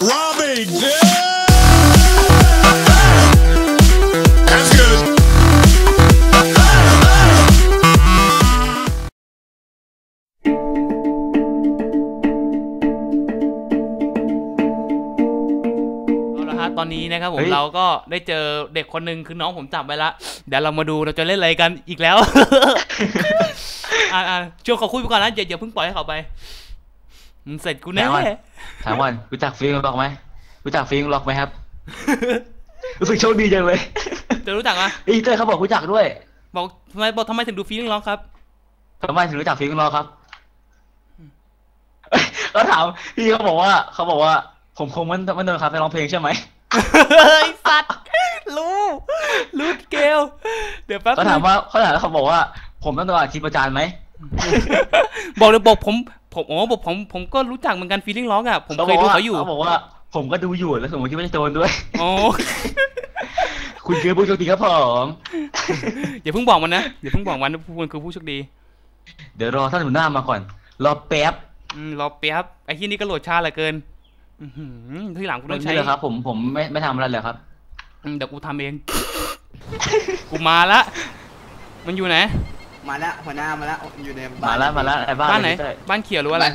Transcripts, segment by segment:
Robbie. Yeah! That's good. เอาละฮะตอนนี้นะครับผมเฮ้ยเราก็ได้เจอเด็กคนหนึ่งคือน้องผมจับไปละเดี๋ยวเรามาดูเราจะเล่นอะไรกันอีกแล้ว อ่าอ่าช่วยเขาคุยไปก่อนนะอย่าอย่าเพิ่งปล่อยให้เขาไป มึงเสร็จกูแน่ถามก่อนถามก่อนรู้จักฟิล์มล็อกไหมรู้จักฟิล์มล็อกไหมครับรู้สึกโชคดีจังเลยจะรู้จักอะอีเตอร์เขาบอกรู้จักด้วย บอกทำไมบอกทำไมถึงดูฟีลิ่งร้องครับทำไมถึงรู้จักฟิล์มล็อกครับเอ้ยเขาถามพี่เขาบอกว่าเขาบอกว่า ผมคงมันมันโดนครับไปร้องเพลงใช่ไหมเฮ้ยสัตว์รู้รู้เกลเดี๋ยวแป๊บเขาถามว่าเขาถามแล้วเขาบอกว่า ผมต้องโดนอาชีพประจานไหมบอกเลยบอกผม ผมอ๋อบอกผมผมก็รู้จักเหมือนกันฟีลิ่งร้องอะผมเคยดูเขาอยู่เขาบอกว่า ผมก็ดูอยู่แล้วผมก็คิดว่าจะโดนด้วยอ๋อคุณคือผู้โชคดีครับผมอย่าเพิ่งบอกมันนะอย่าเพิ่งบอกมันว่าคุณคือผู้โชคดี เดี๋ยวรอท่านหัวหน้ามาก่อน รอแป๊บอืมรอเปียบไอ้ที่นี่ก็โหลดช้าเหลือเกินอือหือที่หลังกูต้องใช้นี่เลยครับ ผมผมไม่ไม่ทำอะไรเลยครับอืมเดี๋ยวกูทำเอง กูมาละ มันอยู่ไหน มาแล้วหัวหน้ามาแล้วอยู่ในบ้ามาน แล้วมาแล้วไอ้บ้านบ้านไหนเลยพี่เต้ยบ้านเขียวหรือว่าอะไร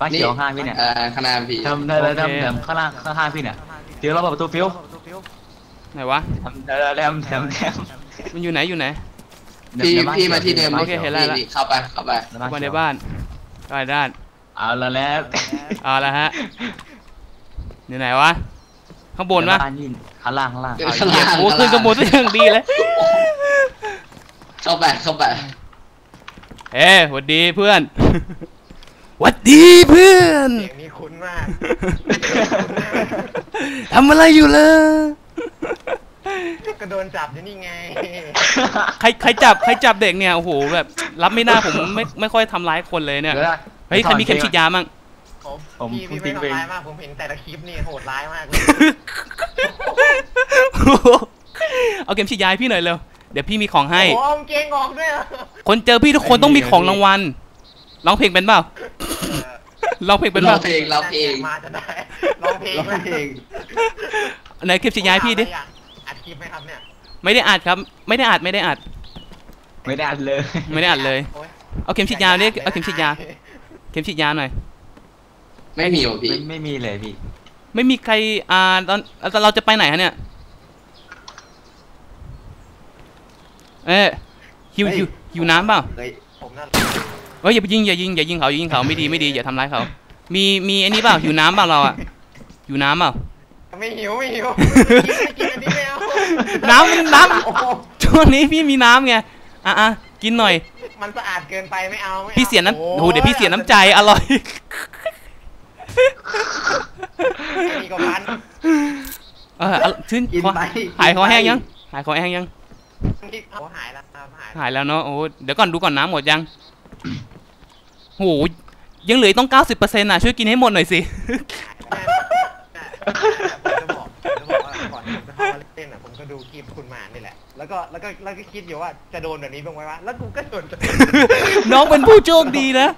บ้านเขียวข้างพี่เนี่ยเอ่อคณะพี่ทำได้แล้วโอเค ทำทำข้างล่างข้างๆพี่เนี่ยเดี๋ยวเราเปิดประตูฟิวไหนวะ ทำได้แล้วแถมแถมแถมมันอยู่ไหนอยู่ไหน พี่ในบ้นพี่มาที่เดิมโอเคเห็นแล้วพี่พี่เข้าไปเข้าไปในบ้านมาในเขียวบ้านก็ด้านเอาละแล้วเอาละฮะอยู่ไหนวะ ข้างบนวะบ้านนี่ข้างล่างข้างล่างเออเอาเหยียบโอ้ขึ้นข้างบนซะอย่างดีเลย เข้าไปเข้าไป เอ้หวัดดีเพื่อนหวัดดีเพื่อน เสียงนี้คุ้นมากทำอะไรอยู่เลยก็โดนจับอยู่นี่ไง ใครใครจับใครจับเด็กเนี่ยโอ้โหแบบรับไม่ได้ผมไม่ไม่ค่อยทำร้ายคนเลยเนี่ยดี๋วนะเฮ้ยใครมีเข็มฉีดยามั่งผมผมพี่ผมพี่ทิ้ไม่งไปทำร้ายมากผมเห็นแต่ละคลิปนี่โหดร้ายมากเลย เอาเข็มฉีดยาให้พี่หน่อยเร็ว เดี๋ยวพี่มีของให้ โอ้โหเอาเกงออกด้วยเหรอคนเจอพี่ทุกคนต้องมีของรางวัลร้องเพลงเป็นเปล่าร้องเพลงเป็นร้เปอล่างเพลงร้องเพลงมาจะได้ร้องเพลงร้องเพลงไหนเข็มฉีดยาให้พี่ดิผมถามอะไรอะอัดคลิปไหมครับเนี่ย ไม่ได้อัดครับ ไม่ได้อัดไม่ได้อัด ไม่ได้อันเลย ไม่ได้อัดเลยโอ๊ยเอาเข็มฉีดยาดิเอาเข็มฉีดยา เข็มฉีดยาหน่อย ไม่มีว่ะพี่ไม่ไม่มีเลยพี่ ไม่มีใคร อ่าตอนตอนเราจะไปไหนฮะเนี่ย เอ๊ะหิวหิวหิวน้ำเปล่าเฮ้ยผมนั่นเฮ้ยอย่าไปยิงอย่ายิงอย่ายิงเขาอย่ายิงเขาไม่ดีไม่ดีอย่าทำร้ายเขา มีมีไอ้นี่เปล่าหิวน้ำเปล่าเราอะหิวน้ำเปล่าไม่หิวไม่หิวไม่กินอันนี้ไม่เอาน้ำมันน้โอ้โหำช่วงนี้พี่มีน้ำไงอะอะกินหน่อย มันสะอาดเกินไปไม่เอาไม่อาพี่เสียน้ำโอ้โหเดี๋ยวพี่เสียน้ำใจอร่อยไอ้นี่ก็พันเออเอาชื่นกินคอไปหายคอแห้งยัง หายคอแห้งยังที่ เขาหายแล้วครับหายหายแล้วเนาะโอ้เดี๋ยวก่อนดูก่อนน้ำหมดยังโหยังเหลืออกต้องเก้าสิบเปอร์เซ็นต์อะ ช่วยกินให้หมดหน่อยสิผมจะบอกผมจะบอกว่าก่อนผมจะเข้ามาเล่นอะผมก็ดูคลิปคุณหมานี่แหละ แล้วก็แล้วก็แล้วก็คิดอยู่ว่าจะโดนแบบนี้บ้างไหมวะ แล้วกูก็โดนน้องเป็นผู้โชคดีนะ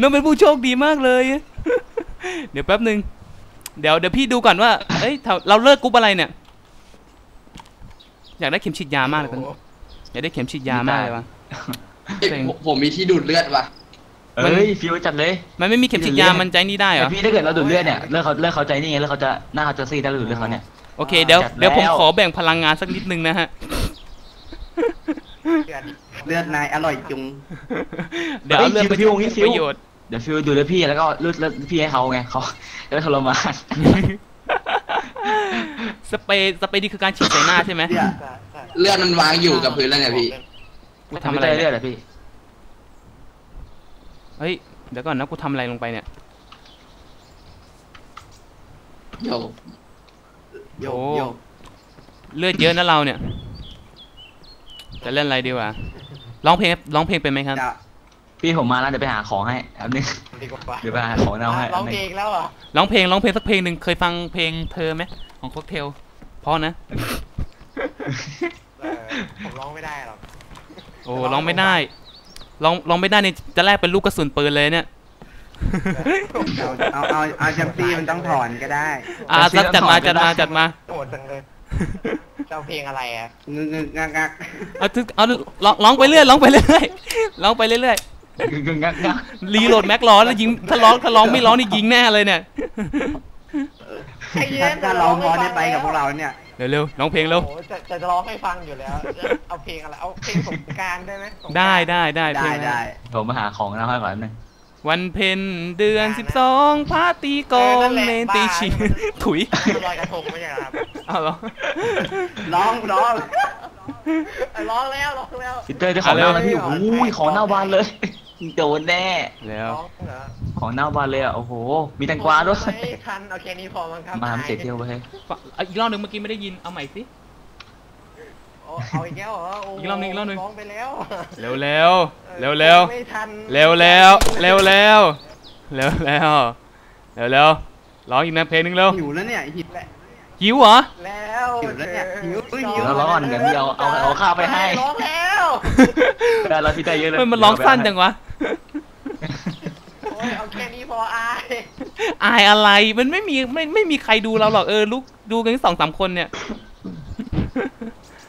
น้องเป็นผู้โชคดีมากเลย เดี๋ยวแป๊บหนึ่งเดี๋ยวเดี๋ยวพี่ดูก่อนว่า เอ้ยถ้าเราเลิกกรุ๊ปอะไรเนี่ย อยากได้เข็มฉีดยามากเลยตอนนี้อยากได้เข็มฉีดยามากเลยวะเอ้ยผมผมมีที่ดูดเลือดว่ะเอ้ยฟิวจัดเลยมันไม่มีเข็มฉีดยามันใจนี่ได้เหรแต่อพี่ถ้าเกิดเราดูดเลือดเนี่ยเลือดเขาเลือดเขาใจนี่ไงเลือดเขาจะหน้าเขาจะซีดถ้าเราดูดเลือดเขาเนี่ยโอเคเดี๋ยวจัดแล้วเดี๋ยวผมขอแบ่งพลังงานสักนิดนึงนะฮะเลือดนายอร่อยจุงเดี๋ยวเอาเรื่องไปฟิวงี้ฟิวประโยชน์เดี๋ยวฟิวดูดเลือดพี่แล้วก็เลือดเลือดพี่ให้เขาไงเขาจะได้ทรมาน สเปรย์สเปรย์นี่คือการฉีดใส่หน้าใช่ไหมเนี่ยเลือดมันวางอยู่กับพื้นแล้วเนี่ยพี่กูทำอะไรเลืเนี่อยดเหรอพี่ เฮ้ย เดี๋ยวก่อนนะกูทำอะไรลงไปเนี่ย โยโยโอ้โยเลือดเยอะนะเราเนี่ย จะเล่นอะไรดีวะ ร้องเพลงร้องเพลงเป็นไหมครับจะพี่ผมมาแล้วเดี๋ยวไปหาของให้แป๊บนึงดีกว่าเดี๋ยวไปหาของเอาให้ร้องเพลงแล้วเหรอร้องเพลงร้องเพลงสักเพลงหนึ่งเคยฟังเพลงเธอไหม ของค็อกเทลเพราะนะ เออผมร้องไม่ได้หรอก โอ้ร้องไม่ได้ ร้องร้องไม่ได้นี่จะแลกเป็นลูกกระสุนปืนเลยเนี่ย เอาเอาเอาเอาจัมปี้มันต้องถอนก็ได้อ่าจัดจัดมาจัดมาจัดมา โหดจังเลยจะเอาเพลงอะไรอะงึกงึกงักงักเอาทึกเอาร้องร้องไปเรื่อยร้องไปเรื่อยร้องไปเรื่อยกึ่งกึ่งงักงักรีโหลดแม็กร้อนแล้วยิงถ้าร้องถ้าร้องไม่ร้องนี่ยิงแน่เลยเนี่ย ไอ้เย็ถ้านถ้าเราพอได้ไปกับพวกเราเนี่ยเร็วเร็วร้องเพลงเร็วโอ้โหจะจะจะร้องให้ฟังอยู่แล้ว เอาเพลงอะไร เอาเพลงสงกรารได้ไหมสงกรานต์ได้ได้ได้เพลได้งได้ ผมมาหาของนะให้ก่อนนิดนึงวันเพ็ญเดือนสิบสองพาตีกลองเนนตีชีถุยมันลอยกระทงไม่ใช่เหรอครับเอาเหรอ ร้องร้องเอาร้องแล้วร้องแล้ว พี่เต้ยได้ของหน้าแล้วพี่โอ้ยของหน้าบานเลย โดนแน่แล้ว ร้องเหรอ ของหน้าบานเลยอะโอ้โห มีแตงกวาด้วยไม่ทันเอาแค่นี้พอมั้งครับมาทำเสียเที่ยวไปเฮ้ยเอาอีกรอบหนึ่งเมื่อกี้ไม่ได้ยิน เอาใหม่สิ โอ้เอาอีกแล้วเหรอโอีกรอบหนึ่งอีกรอบหนึ่ง ร้องไปแล้วเร็วเร็วเร็วเร็วไม่ทันเร็วเร็วเร็วเร็วเร็วเร็วเร็วเร็วร้องอีกนะเพลงหนึ่งเร็วหิวแล้วเนี่ยหิวหิวเหรอ แล้วหิวแล้วเนี่ยหิวหิวเดี๋ยวร้อนเดี๋ยวพี่เอาเอาเอาข้าวไปให้ร้องแล้ว ได้แล้วพี่เต้ยเยอะเลยเฮ้ยมันร้องสั้นจังวะโอ้ยเอาแค่นี้พออายอายอะไรมันไม่มีไม่ไม่มีใครดูเราหรอกเออลูกดูกันแค่สองสามคนเนี่ย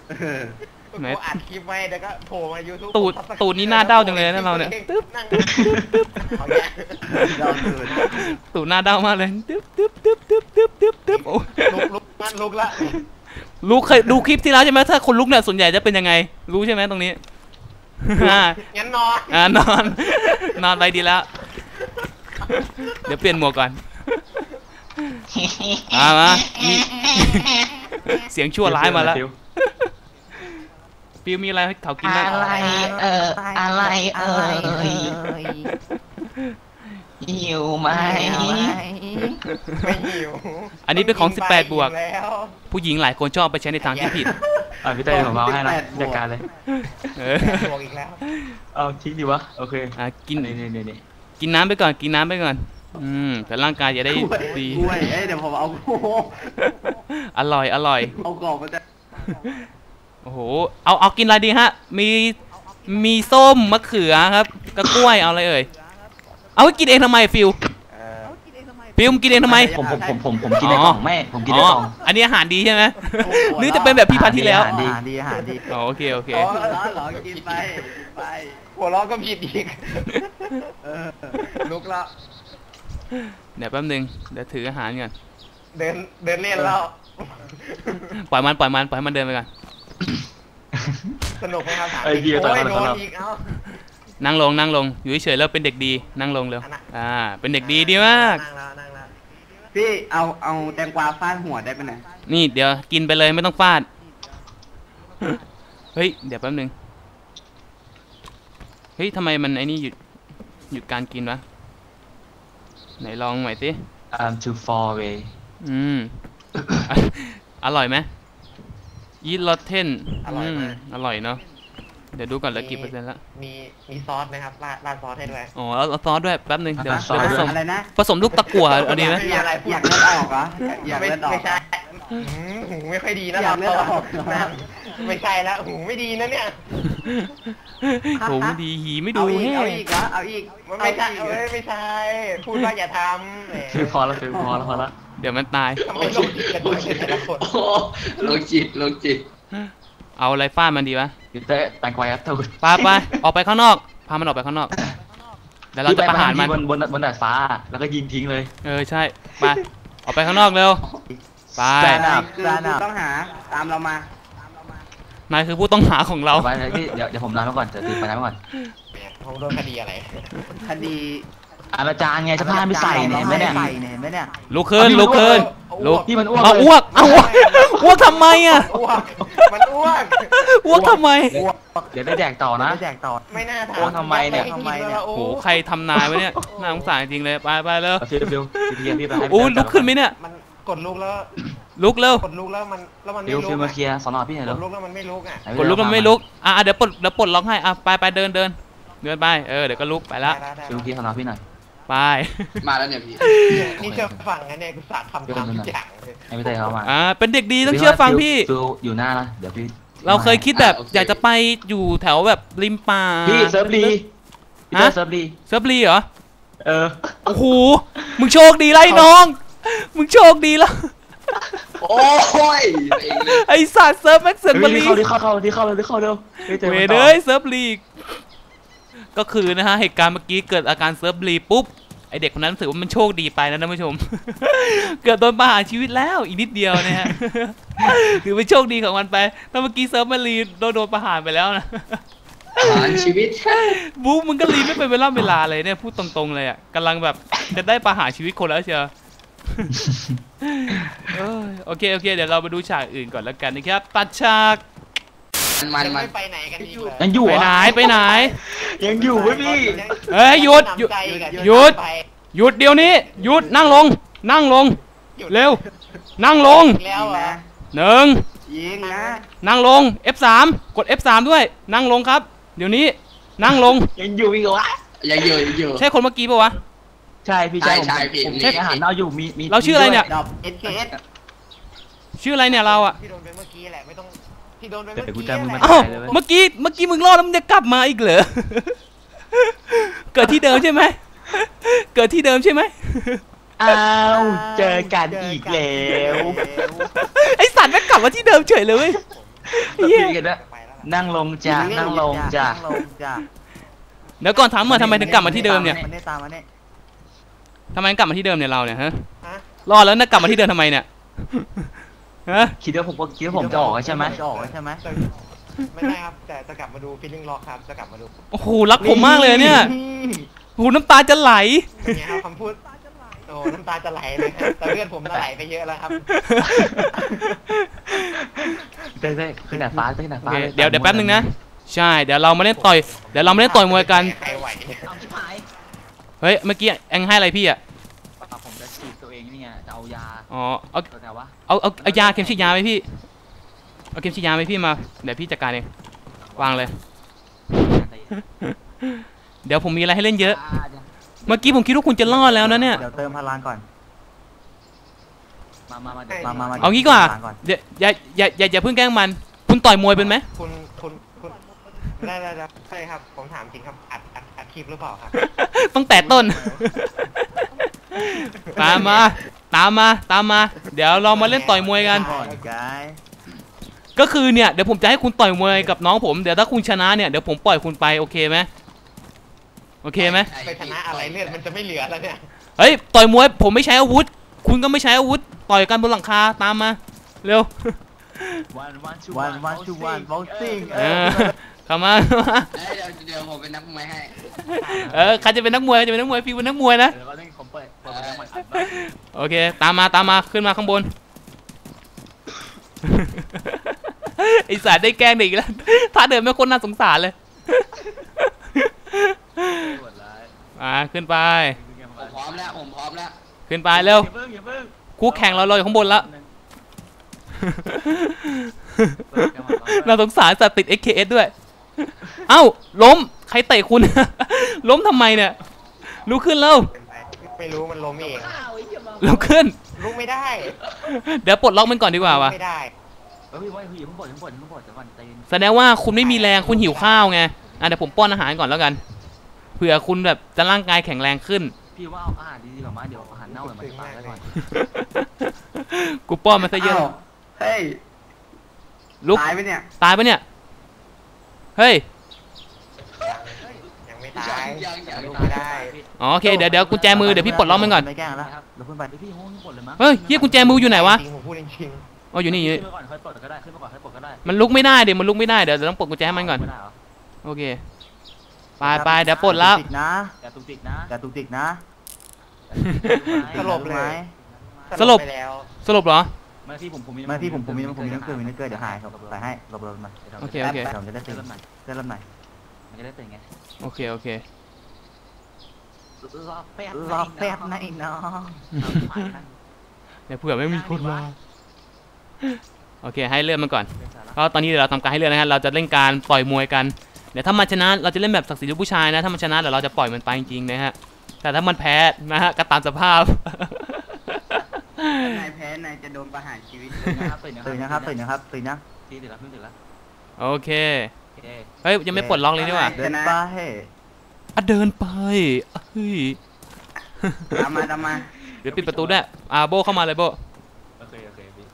เออไหน กูอัดคลิปไว้เดี๋ยวก็โผล่มา YouTube ตูดตูดนี่หน้าเด้าจังเลยนะเราเนี่ยตึ๊บ นั่งตึ๊บตึ๊บเอาแย่เราตื่นตูดหน้าเด้ามากเลยตึ๊บตึ๊บตึ๊บตึ๊บตึ๊บตึ๊บตึ๊บโอ้ลุกลุกงั้นลุกละลูกเคยดูคลิปที่แล้วใช่ไหมถ้าคนลุกเนี่ยส่วนใหญ่จะเป็นยังไง รู้ใช่ไหมตรงนี้ อ่างั้นนอน อ่านอน นอนไปดีแล้ว เดี๋ยวเปลี่ยนหมวกก่อนมามามีเสียงชั่วร้ายมาแล้วฟิวฟิวมีอะไรให้เขากินบ้างอะไรเอออะไรเอ่ยหิวไหมไม่หิวอันนี้เป็นของ 18 บวกแล้วผู้หญิงหลายคนชอบเอาไปใช้ในทางที่ผิดอะพี่เต้ยผมเอาให้นะจัดการเลยเออบวกอีกแล้วเอาทิ้งดีวะโอเคอะกินนี่นี่นี่นี่ กินน้ำไปก่อน กินน้ำไปก่อน อืมแต่ร่างกายจะได้กล้วยดี กล้วยเอ้ยเดี๋ยวผมเอาโอ้โหอร่อย อร่อย เอากรอบมาจะโอ้โห เอา เอากินอะไรดีฮะ มี มีส้ม มะเขือครับกระกล้วย เอาอะไรเอ่ย เอาไว้กินเองทำไมฟิว เออฟิวมึงกินเองทำไม ผมผมผมผมผมกินในกล่องแม่ผมกินในกล่อง อันนี้อาหารดีใช่ไหมหรือจะเป็นแบบพี่พันธุ์ที่แล้ว อาหารดีดีอาหารดีอ๋อโอเค โอเคอ๋อร้อนเหรอกินไปไป หัวเราะก็ผิดอีกเออลุกแล้วเดี๋ยวแป๊บนึงเดี๋ยวถืออาหารก่อนเดินเดินเล่นแล้วปล่อยมันปล่อยมันปล่อยให้มันเดินไปก่อนสนุกไหมครับถามเอ้ยพี่โอ้ต่อยยกันโดแล้วนอีกเอ้านั่งลงนั่งลงอยู่เฉยๆแล้วเป็นเด็กดีนั่งลงเร็วอันน่ะอ่า เป็นเด็กดีดีมากนั่งแล้วนั่งแล้วพี่เอาเอาแตงกวาฟาดหัวได้ปะเนี่ยนี่เดี๋ยวกินไปเลยไม่ต้องฟาด เฮ้ย เดี๋ยวแป๊บนึง เฮ้ยทำไมมันไอ้นี่หยุดหยุดการกินวะ ไหนลองใหม่สิ I'm too far away อืม อร่อยไหมยีสต์ลอตเทนมอร่อยเนาะ เดี๋ยวดูก่อนเหลือกี่เปอร์เซ็นต์ละ มีมีซอสไหมครับราดราดซอสให้ด้วยอ๋อเอาเอาซอสด้วยแป๊บนึงเดี๋ยวซอเดี๋ยวสผสม อะไรนะ ผสมลูกตะกั่วเอาดีไหมอยากอยากเลือดออกเหรออยากไม่เลือดออกไม่ใช่หืมหูไม่ค่อยดีนะอยากเลือดราดออกซนั่น ไม่ใช่แล้วหูไม่ดีนะเนี่ย โหไม่ดีหีไม่ดูเอาอีกแฮ่เอาอีกเหรอเอาอีกมันไม่ใช่เอาอีกเอ้ยไม่ใช่ พูดว่าอย่าทำแหมฟิวพอแล้วฟิวพอแล้วพอแล้วเดี๋ยวมันตาย ทำไมลงจิตกันด้วยแต่ละคนโอ้โลกจิตโลกจิตเอาอะไรฟาดมันดีวะพี่เต้ยแตงกวายัดตูดไปไปออกไปข้างนอก พามันออกไปข้างนอกเดี๋ยวเราจะประหารมัน บนบนบนดาดฟ้า แล้วก็ยิงทิ้งเลย เออใช่ไปออกไปข้างนอกเร็วไปแฟแต่นคือคือต้องหาตามเรามา นายคือผู้ต้องหาของเราเอาไปเลยพี่เดี๋ยวเดี๋ยวผมลาไปก่อนเดี๋ยวตีไปน้ำก่อนเนี่ยผมโดนคดีอะไร คดีอาจารย์ไงสภาพไม่ใส่เนี่ยเห็นไหมเนี่ยใส่เนี่ยเห็นไหมเนี่ยลุกขึ้นลุกขึ้นลุกพี่มันอ้วกเอาเลยอ้วกเอาอ้วกอ้วกทำไมอะอ้วกมันอ้วกอ้วกทำไมเดี๋ยวได้แดกต่อนะแจกต่อไม่น่าถามอ้วกทำไมเนี่ยอาปทำไมเนี่ยโอ้โหใครทำนายไว้เนี่ยน่าสงสารจริงเลยไปไปเร็วเอาฟิวฟิวพี่พี่พี่ไปให้อู้ลุกขึ้นไหมเนี่ยมันกดลุกแล้ว ลุกเร็วกดลุกแล้วมันแล้วมันไม่ฟิวลุกฟิวมาอะเคลียร์สอนอพี่หน่อยกเร็ดวลุกแล้วมันไม่ลุกอะกดลุกมันไม่ลุกอะอะเดี๋ยวปลดเดี๋ยวปลดล็อกให้อะไปไปเดินเดินเดินไปเออเดี๋ยวก็ลุกไปละได้ได้ฟิวเคลียร์สอนอพี่หน่อย ไป มาแล้วเนี่ยพี่ได้นี่เชื่อฟังนะเนี่ยกูสาดคำถามทุกอย่างเลยให้พี่เต้ยเข้ามาอ่าเป็นเด็กดีต้องเชื่อฟังพี่ ฟิวอยู่หน้านะเดี๋ยวพี่เราเคยคิดแบบอะโอเค อยากจะไปอยู่แถวแบบริมป่า พี่เซิร์ฟรีพี่เต้ยเซิร์ฟรีเซิร์ฟรีเหรอเอเออ โอ้โหมึงโชคดีแล้วไอ้น้อง มึงโชคดีแล้ว โอ้ยไอ้ไอ้สัตว์เซิร์ฟแม็กเซนบเฮ้ยรีที่เข้าที่เข้าที่เข้าเร็วที่เข้าเร็วฮ้ยจอเวกันเดต่อยเซิร์ฟลีกก็คือนะฮะเหตุการณ์เมื่อกี้เกิดอาการเซิร์ฟลีกปุ๊บไอเด็กคนนั้นถือว่ามันโชคดีไปนะท่านผู้ชม เกือบโดนประหารชีวิตแล้วอีกนิดเดียวนะฮะถือเป็นโชคดีของมันไปถ้าเมื่อกี้เซิร์ฟมันรีโดนโดนประหารไปแล้วนะผ่านชีวิตบุ๊กมึงก็รีไม่เป็นเวลาเวลาเลยเนี่ยพูดตรงๆเลยอะกำลังแบบจะได้ประหารชีวิตคนแล้วเชียวเอ้ย โอเค โอเค เดี๋ยวเราไปดูฉากอื่นก่อนแล้วกันนะครับ ตัดฉาก มันยังมันไม่ไปไหนกันอีกเลยยังอยู่ไปเหรไหนอไปไหน ยังอยู่เว้ยพี่เฮ้ยหยุดหยุดหยุด หยุดเดี๋ยวนี้ หยุดนั่งลง นั่งลง เร็ว นั่งลงแล้วเหรอหนึ่งยิงนะนั่งลง F3 กด F3 ด้วย นั่งลงครับ เดี๋ยวนี้ นั่งลง ยังอยู่อีกเหรอวะยังอยู่ยังอยู่ ใช่คนเมื่อกี้ปะวะ ใช่พี่ใช่ผมใช่ใช่พี่ผมมีเช็คอาหารเราอยู่มีมีเราชื่ออะไรเนี่ยดอก SKS ชื่ออะไรเนี่ยเราอะที่โดนไปเมื่อกี้แหละไม่ต้องที่โดนไปเดี๋เมื่ยวอกูกี้จำมึงแหมาละอ้าวตายเลยเว้ยเมื่อกี้เมื่อกี้มึงรอดแล้วมึงจะกลับมาอีกเหรอ เกิดที่เดิมใช่ไหมเกิดที่เดิมใช่ไหมอ้าวเจอกันอีกแล้วไอสัตว์แม่งกลับมาที่เดิมเฉยเลยเว้ยเหี้ยพี่กันนะไปแล้วล่ะนั่งลงจ้ะนั่งลงจ้ะนั่งลงจ้ะเดี๋ยวก่อนถามหน่อยทำไมถึงกลับมาที่เดิมเนี่ยมันได้ตามมาเนี่ยทำไมถึงกลับมาที่เดิมเนี่ยเราเนี่ยฮะฮะรอดแล้วนะกลับมาที่เดิมทำไมเนี่ย ฮะคิดว่าผมคิดว่าผมจะออกใช่ไหมจะออกใช่ไหมแต่ไม่ใช่ครับ แต่จะกลับมาดูฟิลลิ่งล็อกครับจะกลับมาดูโอ้โหรักผมมากเลยเนี่ยโอ้โหน้ำตาจะไหลเป็นไงครับคำพูดโอ้น้ำตาจะไหลเลยครับแต่เลือดผมจะไหลไปเยอะแล้วครับได้ได้ขึ้นดาดฟ้าขึ้นดาดโอฟ้าเคลเดี๋ยวเดี๋ยวแป๊บนึงนะใช่เดี๋ยวเรามาเล่นต่อยเดี๋ยวเรามาเล่นต่อยมวยกันใครไหวเนี่ยเอาชิบหายเฮ้ยเมื่อกี้แองให้อะไรพี่อะ ผมจะฉีดตัวเองนี่ไงจะเอายาอ๋อเอาตัวแต่ว่าเอาเอาเอายาเข็มฉีดยาไหมพี่เอาเข็มฉีดยาไหมพี่มาเดี๋ยวพี่จัดการเองวางเลย เดี๋ยวผมมีอะไรให้เล่นเยอะเมื่อกี้ผมคิดว่าคุณจะรอดแล้วนะเนี่ย เดี๋ยวเติมพลังก่อน มามามาเดี๋ยวมามามาเอางี้ดีกว่าพลังก่อนอย่าอย่าอย่าอย่าอย่าเพิ่งแกล้งมัน คุณต่อยมวยเป็นไหม คุณคุณคุณได้ได้ได้ใช่ครับ ผมถามจริงครับอัดอัดอัดคลิปหรือเปล่าครับ ต้องแตะต้นตามมา ตามมาตามมา เดี๋ยวเรามาเล่นต่อยมวยกันก่อนกายก็คือเนี่ยเดี๋ยวผมจะให้คุณต่อยมวยกับน้องผมเดี๋ยวถ้าคุณชนะเนี่ยเดี๋ยวผมปล่อยคุณไปโอเคไหมโอเคไหมไปชนะอะไรเลือดมันจะไม่เหลือแล้วเนี่ยเฮ้ยต่อยมวยผมไม่ใช้อาวุธ คุณก็ไม่ใช้อาวุธ ต่อยกันบนหลังคาตามมาเร็ววันวันชูวันวันชูวันบ็อกซิ่งเออเข้ามาเข้ามาเอ้ยเดี๋ยวเดี๋ยวผมเป็นนักมวยให้เออใครจะเป็นนักมวยจะเป็นนักมวยฟิวเป็นนักมวยนะ เดี๋ยวเราต้องผมเปิดเปิดประตูใหม่อัดบ้างโอเค ตามมาตามมาขึ้นมาข้างบน ไอสารได้แกล้งเด็กอีกแล้วถ้าเดินไม่คนน่าสงสารเลย ปวดร้ายมาขึ้นไป ผมพร้อมแล้วผมพร้อมแล้วขึ้นไปเร็ว อย่าเพิ่งอย่าเพิ่งคู่แข่งเราเราอยู่ข้างบนแล้ว น่าสงสารสัตว์ติด XKS ด้วย เอ้า ล้ม ใครเตะคุณ ล้มทำไมเนี่ยลุกขึ้นแล้ว ไม่รู้มันล้มเองลุกขึ้น ลุกไม่ได้เดี๋ยวปลดล็อกมันก่อนดีกว่าวะไม่ได้เฮ้ยว่าอย่าเพิ่งปวดอย่าเพิ่งปวดอย่าเพิ่งปวดเดี๋ยวก่อนใจเย็นแสดงว่าคุณไม่มีแรงคุณหิวข้าวไงอะเดี๋ยวผมป้อนอาหารก่อนแล้วกันเผื่อคุณแบบจะร่างกายแข็งแรงขึ้น พี่ว่าเอาอาหารดีๆกว่ามาเดี๋ยวอาหารเน่าเดี๋ยวมันจะตายแล้วก่อนกูป้อนมาซะเยอะเฮ้ยลุกตายไปเนี่ยตายปะเนี่ยเฮ้ยยังไม่ ตายยังยังลุกไม่ได้อ๋อโอเคเดี๋ยวเดี๋ยวกุญแจมือเดี๋ยวพี่ปลดล็อกมันก่อนไม่แกล้งแล้วนะครับเราเพิ่งไปเดี๋ยวพี่โห้องปวดเลยมั้งเฮ้ยเฮียกุญแจมืออยู่ไหนวะจริงผมพูดจริงอ๋ออยู่นี่อยู่ขึ้นี่นมาก่อนค่อยปลดก็ได้ขึ้นมาก่อนค่อยปลดก็ได้มันลุกไม่ได้เดี๋ยวมันลุกไม่ได้เดี๋ยวเราต้องปลดกุญแจให้มันก่อนไม่ได้เหรอโอเคไปไปเดี๋ยวปลดแล้วตุกติกนะอย่าตุกติกนะอย่าตุกติกนะสลบเลยสลบไปแล้วสรุปเหรอมาที่ผมผมมีมาที่ผมผมมีน้ำผมมีน้ำเกลือมีน้ำเกลือเดี๋ยวหายครับใส่ให้หลบหลบมันโอเคโอเคแป๊บเดี๋ยวจะได้เตืตื่อนนหน่อยเตือนลำหน่อย มันจะได้เตือนไงโอเค โอเครอแป๊บรอแป๊บนะไอ้น้องเดี๋ยวเผื่อไม่มีคนมาโอเค ให้เลื่อนมันก่อนก็ตอนนี้เดี๋ยวเราทำการให้เลื่อนนะฮะเราจะเล่นการปล่อยมวยกันเดี๋ยวถ้ามันชนะเราจะเล่นแบบศักดิ์ศรีลูกผู้ชายนะถ้ามันชนะเดี๋ยวเราจะปล่อยมันไปจริงๆนะฮะแต่ถ้ามันแพ้นะฮะก็ตามสภาพนายแพ้นายจะโดนประหารชีวิตตื่นนะครับตื่นตื่นนะครับตื่นนะครับตื่นนะตื่นแล้วตื่นแล้วโอเคโอ เคเฮ้ยยังไม่ปลดล็อกเลยนี่หว่าเดินไปอะเดินไปเฮ้ยตามมาตามมาเดี๋ยวปิดประตูด้วยอ่าโบเข้ามาเลยโบโอเคโอเคพี่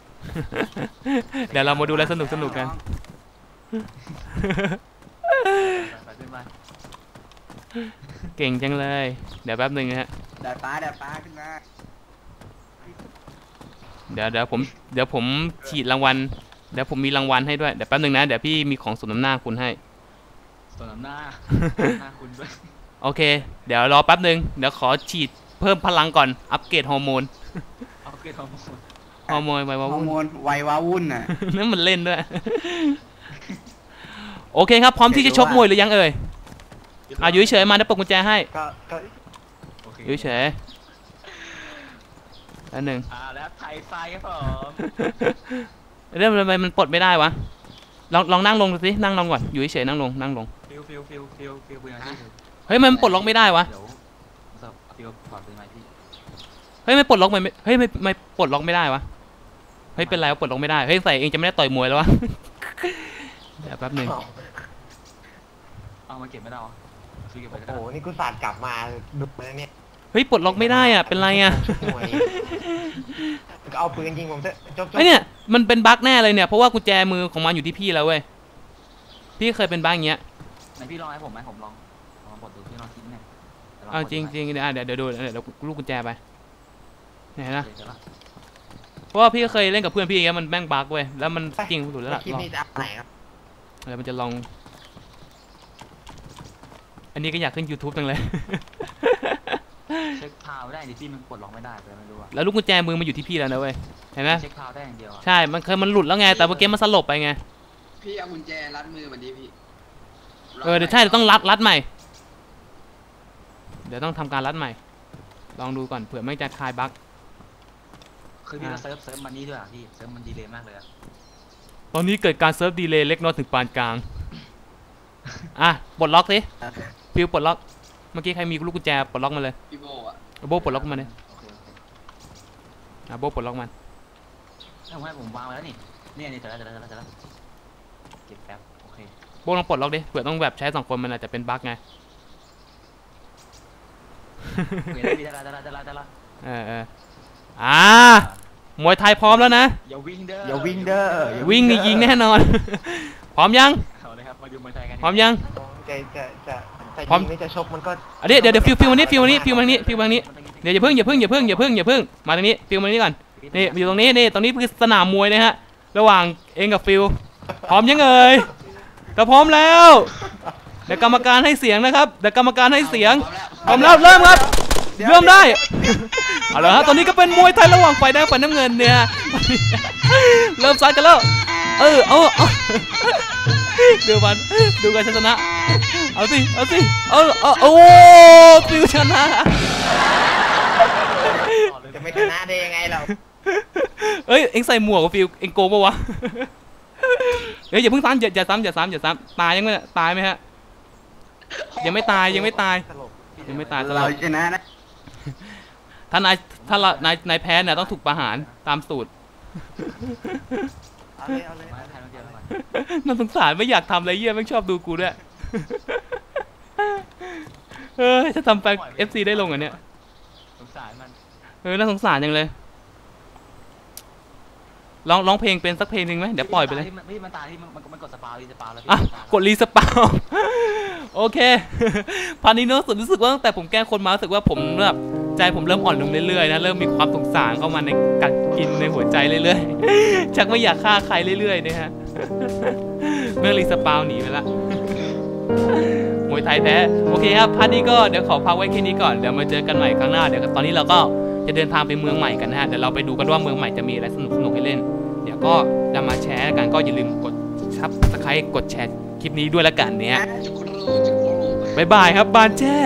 เดี๋ยวเรามาดูอะไรสนุกสนุกกันไปขึ้นมาเก่งจังเลย เดี๋ยวแป๊บหนึ่งนะฮะดาดฟ้าดาดฟ้าขึ้นมาเดี๋ยวเดี๋ยวผมเดี๋ยวผมฉีดรางวัล เดี๋ยวผมมีรางวัลให้ด้วย เดี๋ยวแป๊บหนึ่งนะ เดี๋ยวพี่มีของสมน้ำหน้าคุณให้ส่วนน้ำหน้า หน้าคุณด้วย โอเค เดี๋ยวรอแป๊บหนึ่งเดี๋ยวขอฉีดเพิ่มพลังก่อน อัปเกรดฮอร์โมน เอาเกตทองหมดฮอร์โมนไวฮวาอวุ่ร์น โมนไวว้าวุ่นน่ะ นั่นมันเล่นด้วย โอเคครับ พร้อมที่จะชกมวยหรือยังเอ่ยอะอยู่เฉยๆมาเดี๋ยวปลดกุญแจให้ก็ก็โอเคอยู่เฉยแป๊บหนึ่ง อ่าแล้วไทยไฟครับผม เรื่องทำไมมันปลดไม่ได้วะ ลองลองนั่งลงดูสินั่งลงก่อน อยู่เฉยๆนั่งลงนั่งลง ฟิวฟิวฟิวฟิวฟิวปืนมาที่เฮ้ยมันปลดล็อกไม่ได้วะ เดี๋ยวสับฟิวถอดปืนมาที่เฮ้ยไม่ปลดล็อกไม่เฮ้ยไม่ไม่ปลดล็อกไม่ได้วะ เฮ้ยเป็นไรวะปลดล็อกไม่ได้ เฮ้ยใส่เองจะไม่ได้ต่อยมวยแล้ววะ เดี๋ยวแป๊บหนึ่งเอามาเก็บไม่ได้หรอซื้อเก็บไปก็โอ้ได้โหนี่กูสาดกลับมาดุเลยเนี่ยเฮ้ยปลดล็อกไม่ได้อะเป็นไรอะห่วยก็เอาปืนยิงผมเถอะจบจบไอยเนี่ย มันเป็นบั๊กแน่เลยเนี่ย เพราะว่ากุญแจมือของมันอยู่ที่พี่แล้วเว้ย พี่เคยเป็นบั๊กอย่างเงี้ยไหนพี่ลองให้ผมไหมผมลองลองกดดูพี่ลองคิดหน่อยดี๋ยวลเอากดจริงดูจริงเดี๋ยวอะเดี๋ยวเดี๋ยวดูเดี๋ยวลูกกุญแจไปเนี่ยเห็นไหมนะโอเคเดี๋ยวละเพราะว่าพี่ก็เคยเล่นกับเพื่อนพี่อย่างเงี้ยมันแม่งบั๊กเว้ยแล้วมันจริงหลุดแล้วล่ะคลิปลองนี้จะอัพไหนครับเดี๋ยวมันจะลอง อันนี้ก็อยากขึ้น YouTube จังเลยเช็คพาวได้ดิพี่มันกดล็อกไม่ได้เลยไม่รู้อะแล้วลูกกุญแจมือมันอยู่ที่พี่แล้วนะเว้ยเห็นไหมเช็คพาวได้อย่างเดียวอะใช่ มันเคยมันหลุดแล้วไงแต่เมื่อกี้มันสลบไปไงพี่เอากุญแจรัดมือมันดีพี่เออเดี๋ยวใช่เดี๋ยวต้องรัดรัดใหม่ เดี๋ยวต้องทำการรัดใหม่ ลองดูก่อนเผื่อไม่งจะคลายบั๊กคือพี่อ่ามาเซิร์ฟเซิร์ฟมันนี่ด้วยอะพี่เซิร์ฟมันดีเลยมากเลยอะตอนนี้เกิดการเซิร์ฟดีเลย์เล็กน้อยถึงปานกลาง อะปลดล็อกสิฟิวปลดล็อก เมื่อกี้ใครมีลูกกุญแจปลดล็อกมาเลยพี่โบอะเอา โบปลดล็อกมาเลยโอเคโอเคอะโบปลดล็อกมันเอาให้ผมวางไว้แล้วนี่เนี่ยนี่เสร็จแล้วเสร็จแล้วเสร็จแล้วเก็บแป๊บโอเคโบลองปลดล็อกดิเผื่อต้องแบบใช้สองคนมันอาจจะเป็น bug ไงโอเคได้พี่ได้ละได้ละได้ละได้ละเออเอออ่ามวยไทยพร้อมแล้วนะอย่าวิ่งเด้ออย่าวิ่งเด้ออย่าวิ่งนี่ยิงแน่นอน พร้อมยังเอาเลยครับมาดูมวยไทยกันพร้อมยังจะจะจะ จะพร้อม ยิงหรือจะชกมันก็อันนี้เดี๋ยวเดี๋ยวฟิวฟิวมานี่ฟิวมานี่ฟิวมานี่ฟิวมานี่เดี๋ยวอย่าเพิ่งอย่าเพิ่งอย่าเพิ่งอย่าเพิ่งอย่าเพิ่งมาตรงนี้ฟิวมานี่ก่อนนี่อยู่ตรงนี้นี่ตรงนี้คือสนามมวยนะฮะระหว่างเองกับฟิวพร้อมยังเอ่ยถ้าพร้อมแล้วเดี๋ยวกรรมการให้เสียงนะครับเดี๋ยวกรรมการให้เสียงพร้อมแล้วเริ่มครับ เริ่มได้ เอาละฮะ ตอนนี้ก็เป็นมวยไทยระหว่างฝ่ายแดงฝ่ายน้ำเงินเนี่ย เริ่มซัดกันแล้ว เออ เอาเอาดูมัน ดูกันชนะ เอาสิ เอาสิ เอาเอาโอ้ฟิวชนะจะไม่ชนะได้ยังไงเราเอ้ย เอ็งใส่หมวกกับฟิว เอ็งโกงปะวะ เฮ้ยอย่าเพิ่งซ้ำอย่าอย่าซ้ำอย่าซ้ำอย่าซ้ำตายยังไงตายไหมฮะ ยังไม่ตายยังไม่ตายตลกยังไม่ตายตลเราอดชนะนะ ถ้านายถ้าเรานายนายแพ้เนี่ยต้องถูกประหารตามสูตรเอาเลยเอาเลยมวยไทยมาเดียวก่อนน่าสงสารไม่อยากทำอะไรเยี่ยไม่งชอบดูกูด้วย เฮ้ยถ้าทำแฟน FC ได้ลงอะเนี่ย สงสารมันเออ น่าสงสารจังเลย ร้องร้องเพลงเป็นสักเพลงหนึ่งไหมเดี๋ยวปล่อยไปเลย พี่มันตายที่มันมันกดสปาวรีสปาวแล้วพี่อะ มันตายกดรีสปาว โอเค พานิโนสุดรู้สึกว่าตั้งแต่ผมแกล้งคนมารู้สึกว่าผมแบบใจผมเริ่มอ่อนลงเรื่อยๆนะ เริ่มมีความสงสารเข้ามาในกัดกินในหัวใจเรื่อยๆ ชักไม่อยากฆ่าใครเรื่อยๆนะฮะ เมื่อ respawn หนีไปละม วยไทยแท้โอเคครับ part นี้ก็เดี๋ยวขอพักไว้แค่นี้ก่อนเดี๋ยวมาเจอกันใหม่ครั้งหน้าเดี๋ยวตอนนี้เราก็จะเดินทางไปเมืองใหม่กันนะฮะเดี๋ยวเราไปดูกันว่าเมืองใหม่จะมีอะไรสนุกสนุกให้เล่น เดี๋ยวก็จะมาแชร์กันก็อย่าลืมกดsubscribe กดแชร์คลิปนี้ด้วยละกันเนี่ยบ๊ายบายครับบานแช่